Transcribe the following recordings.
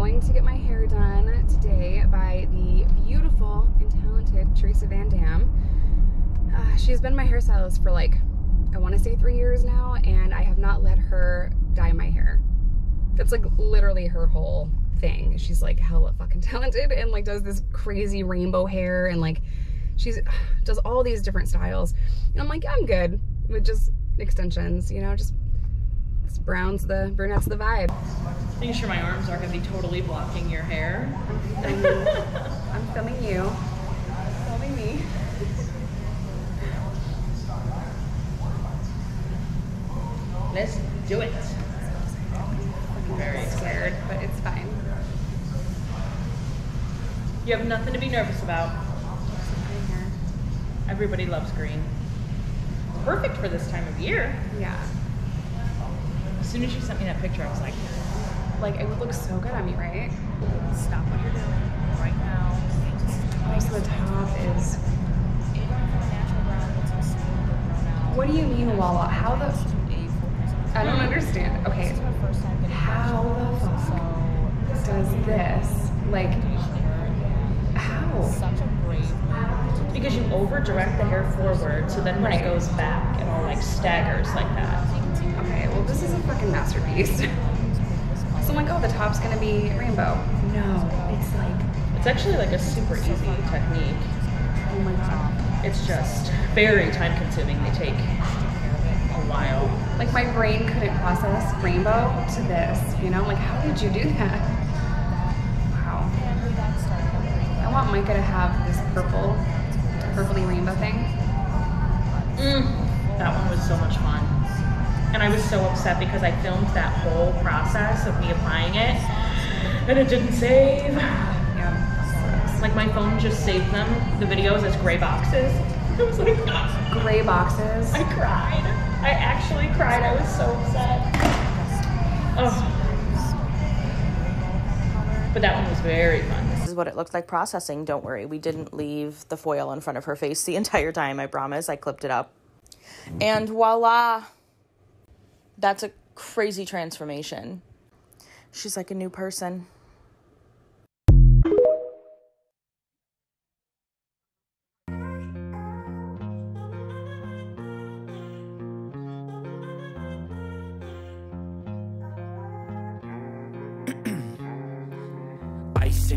going to get my hair done today by the beautiful and talented Theresa Van Dam. Uh, she's been my hairstylist for like, I want to say three years now, and I have not let her dye my hair. That's like literally her whole thing. She's like hella fucking talented and like does this crazy rainbow hair and like she's does all these different styles. And I'm like, yeah, I'm good with just extensions, you know, just, browns the brunettes the vibe. Making sure my arms aren't gonna be totally blocking your hair. I'm filming you. Filming me. Let's do it. I'm Very scared, but it's fine. You have nothing to be nervous about. Everybody loves green. Perfect for this time of year. Yeah. As soon as she sent me that picture, I was like, Like it would look so good on me, right? stop what you're doing right now. Oh, so the top is. What do you mean, Wawa? How the? I don't understand. Okay. How the fuck does this like? How? Such a brave. Because you over direct the hair forward, so then when it goes back, it all like staggers like that. Okay. Well, this is a fucking masterpiece. So I'm like, oh, the top's gonna be rainbow. No, it's like, It's actually like a super easy technique. oh my god. It's just very time consuming. They take a while. Like my brain couldn't process rainbow to this. You know, like how did you do that? Wow. And we got started on the rainbow. I want Micah to have this purple, purpley rainbow thing. Mm, that one was so much fun. And I was so upset because I filmed that whole process of me applying it and it didn't save. Yeah. Like my phone just saved them, the videos as gray boxes. I was like, Gray boxes. I cried. I actually cried. I was so upset. Oh. But that one was very fun. This is what it looked like processing. Don't worry, we didn't leave the foil in front of her face the entire time, I promise. I clipped it up. And voila! That's a crazy transformation. She's like a new person.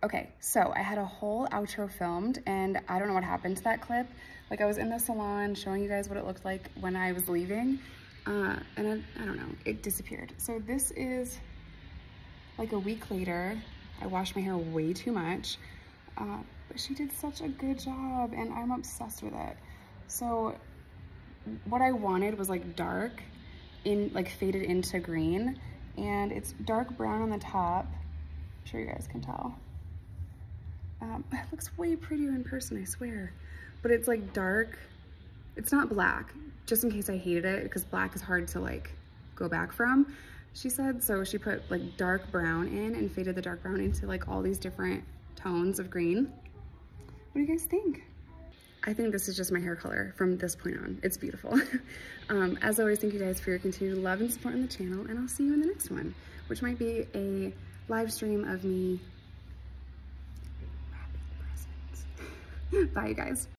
Okay, so I had a whole outro filmed and I don't know what happened to that clip. Like I was in the salon showing you guys what it looked like when I was leaving uh, and I, I don't know, it disappeared. So this is like a week later. I washed my hair way too much, uh, but she did such a good job and I'm obsessed with it. So what I wanted was like dark in like faded into green and it's dark brown on the top. I'm sure you guys can tell. Um, it looks way prettier in person, I swear. But it's like dark. It's not black, just in case I hated it, because black is hard to like go back from, she said. So she put like dark brown in and faded the dark brown into like all these different tones of green. What do you guys think? I think this is just my hair color from this point on. It's beautiful. um, as always, thank you guys for your continued love and support on the channel, and I'll see you in the next one, which might be a live stream of me Bye, you guys.